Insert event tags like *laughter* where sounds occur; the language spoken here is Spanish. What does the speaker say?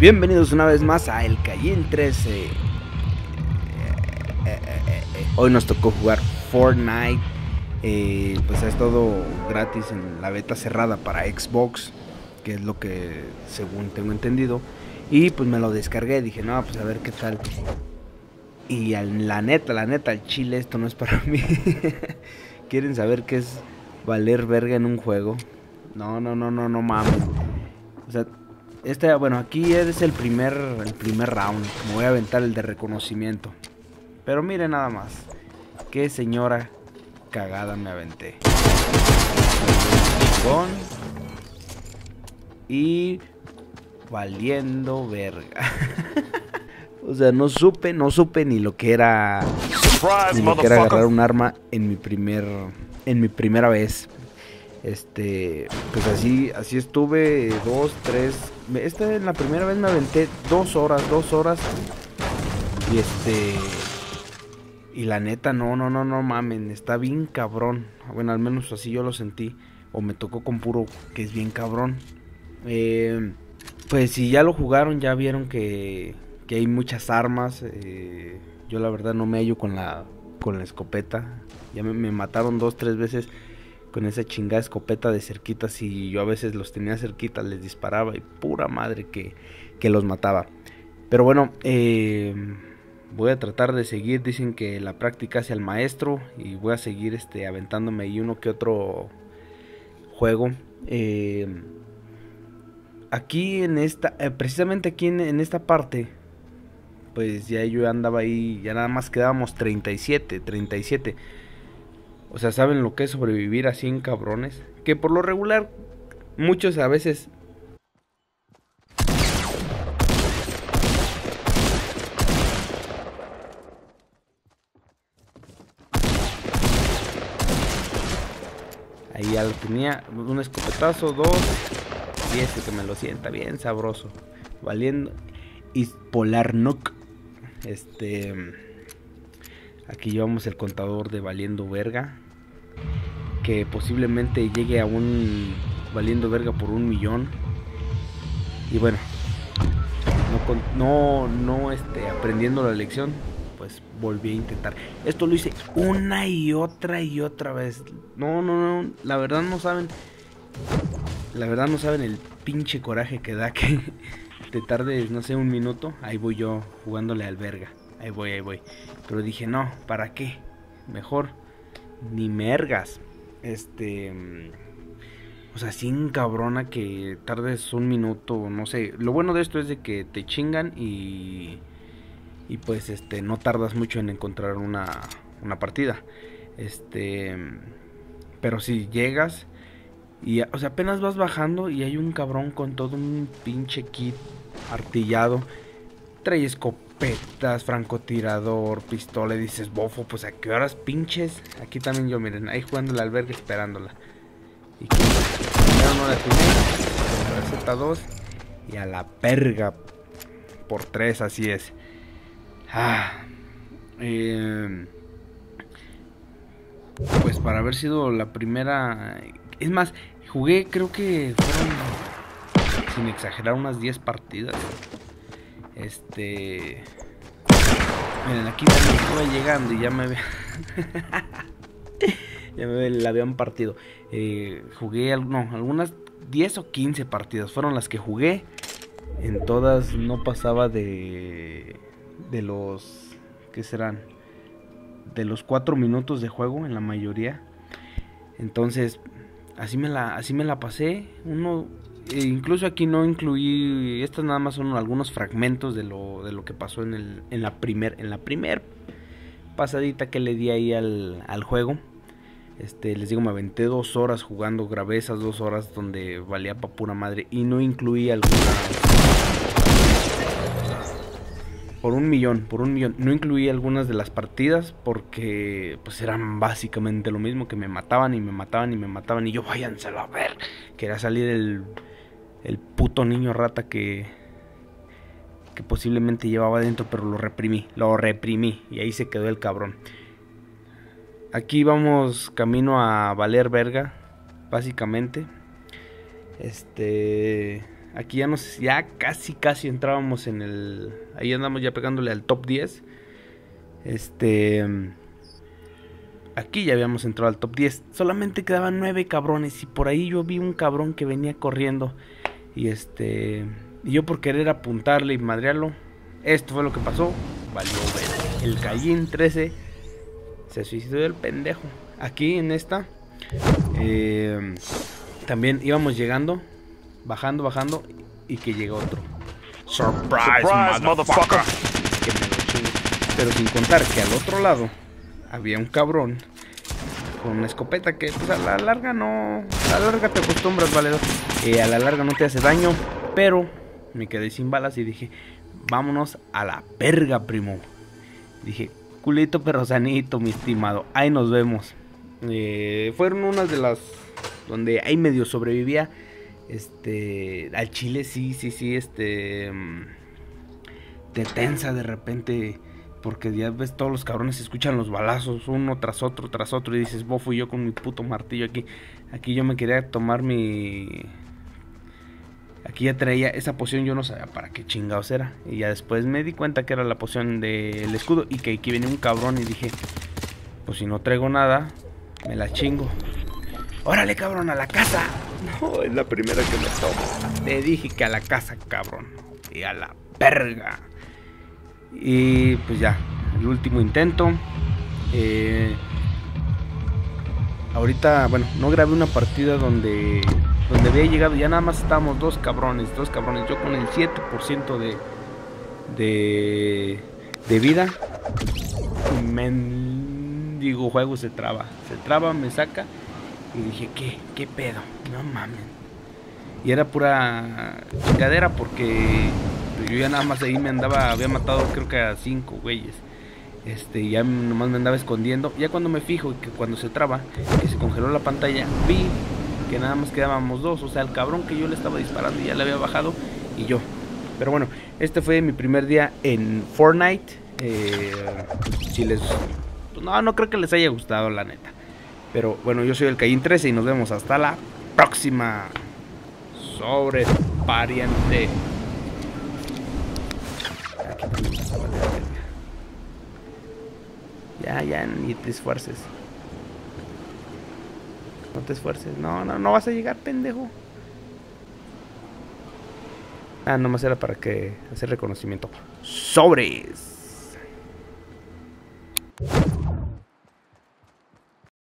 Bienvenidos una vez más a El Cayenne 13. Hoy nos tocó jugar Fortnite. Eh, pues es todo gratis en la beta cerrada para Xbox, que es lo que según tengo entendido. Y pues me lo descargué, dije, no, pues a ver qué tal. Y la neta, la neta, el chile esto no es para *laughs* mí. ¿Quieren saber qué es valer verga en un juego? No, no, no, no, no mames. O sea, este, bueno, aquí es el primer, el primer round. Me voy a aventar el de reconocimiento. Pero mire nada más. Qué señora cagada me aventé. Y valiendo verga. *laughs* o sea, no supe, no supe ni lo que era ni lo que era agarrar un arma en mi primer en mi primera vez. Este, pues así, así estuve dos, tres. Esta en la primera vez me aventé dos horas, dos horas. Y este, y la neta, no, no, no, no mamen, está bien cabrón. Bueno, al menos así yo lo sentí. O me tocó con puro que es bien cabrón. Eh, pues si ya lo jugaron, ya vieron que, que hay muchas armas. Eh, yo la verdad no me hallo con la, con la escopeta. Ya me mataron dos, tres veces con esa chingada escopeta de cerquitas y yo a veces los tenía cerquitas, les disparaba y pura madre que, que los mataba. Pero bueno, eh, voy a tratar de seguir, dicen que la práctica hace al maestro y voy a seguir este, aventándome ahí uno que otro juego. Eh, aquí en esta, eh, precisamente aquí en, en, esta parte, pues ya yo andaba ahí, ya nada más quedábamos 37, 37. O sea, ¿saben lo que es sobrevivir a 100 cabrones? Que por lo regular, muchos a veces... Ahí ya lo tenía, un escopetazo, dos, y este que me lo sienta bien sabroso. Valiendo. Y Polar Nook. Este... Aquí llevamos el contador de valiendo verga. Que posiblemente llegue a un valiendo verga por un millón. Y bueno, no, no, este, aprendiendo la lección, pues volví a intentar. Esto lo hice una y otra y otra vez. No, no, no, la verdad no saben. La verdad no saben el pinche coraje que da que *laughs* te tardes, no sé, un minuto. Ahí voy yo jugándole al verga. Ahí voy, ahí voy. Pero dije, no, ¿para qué? Mejor ni mergas. Este. O sea, sin cabrona que tardes un minuto, no sé. Lo bueno de esto es de que te chingan y. Y pues, este, no tardas mucho en encontrar una, una partida. Este. Pero si llegas. Y, o sea, apenas vas bajando y hay un cabrón con todo un pinche kit artillado. Trae escopetas, francotirador, pistola. Y dices, bofo, pues a qué horas pinches. Aquí también yo, miren, ahí jugando el albergue esperándola. Y que no la tiene. La Z2. Y a la perga. Por 3, así es. Ah, eh, pues para haber sido la primera. Es más, jugué, creo que fueron. Sin exagerar, unas 10 partidas. Este. Miren, aquí también estuve llegando y ya me había. *laughs* ya me la habían partido. Eh, jugué, no, algunas 10 o 15 partidas fueron las que jugué. En todas no pasaba de. De los. ¿Qué serán? De los 4 minutos de juego en la mayoría. Entonces, así me la, así me la pasé. Uno, e incluso aquí no incluí, estas nada más son algunos fragmentos de lo, de lo que pasó en, el, en la primer, en la primer pasadita que le di ahí al, al juego. Este, les digo, me aventé dos horas jugando, grabé esas dos horas donde valía pa' pura madre y no incluí alguna... Por un millón, por un millón. No incluí algunas de las partidas porque pues eran básicamente lo mismo, que me mataban y me mataban y me mataban y yo váyanselo a ver. Quería salir el, el puto niño rata que, que posiblemente llevaba dentro, pero lo reprimí, lo reprimí y ahí se quedó el cabrón. Aquí vamos camino a valer verga, básicamente. Este, aquí ya nos ya casi casi entrábamos en el ahí andamos ya pegándole al top 10. Este aquí ya habíamos entrado al top 10. Solamente quedaban nueve cabrones y por ahí yo vi un cabrón que venía corriendo y este y yo por querer apuntarle y madrearlo, esto fue lo que pasó, valió ver. El Cayenne 13 se suicidó el pendejo. Aquí en esta eh, también íbamos llegando bajando, bajando y que llega otro. Surprise, motherfucker. Pero sin contar que al otro lado había un cabrón con una escopeta que pues a la larga no, a la larga te acostumbras, valedor. Eh, a la larga no te hace daño, pero me quedé sin balas y dije, vámonos a la perga, primo. Dije, culito pero sanito, mi estimado, ahí nos vemos. Eh, fueron unas de las donde ahí medio sobrevivía. Este, al chile sí, sí, sí, este, mm, te tensa de repente, porque ya ves todos los cabrones escuchan los balazos uno tras otro, tras otro, y dices, bofo, yo con mi puto martillo aquí, aquí yo me quería tomar mi... Aquí ya traía esa poción, yo no sabía para qué chingados era. Y ya después me di cuenta que era la poción del escudo y que aquí venía un cabrón y dije, pues si no traigo nada, me la chingo. Órale, cabrón, a la casa. No, es la primera que me tomo. Te dije que a la casa, cabrón. Y a la verga. Y pues ya, el último intento. Eh, ahorita, bueno, no grabé una partida donde donde había llegado. Ya nada más estábamos dos cabrones, dos cabrones. Yo con el 7% de, de, de vida. Mendigo juego se traba. Se traba, me saca. Y dije, ¿qué? ¿Qué pedo? No mames. Y era pura chingadera porque yo ya nada más ahí me andaba, había matado creo que a cinco güeyes. Este, ya nomás me andaba escondiendo. Ya cuando me fijo y que cuando se traba, que se congeló la pantalla, vi que nada más quedábamos dos. O sea, el cabrón que yo le estaba disparando ya le había bajado y yo. Pero bueno, este fue mi primer día en Fortnite. Eh, si les... No, no creo que les haya gustado, la neta. Pero bueno, yo soy el Caín 13 y nos vemos hasta la próxima. Sobre pariente. Ya, ya, ni te esfuerces. No te esfuerces. No, no, no vas a llegar, pendejo. Ah, nomás era para que hacer reconocimiento. Sobres.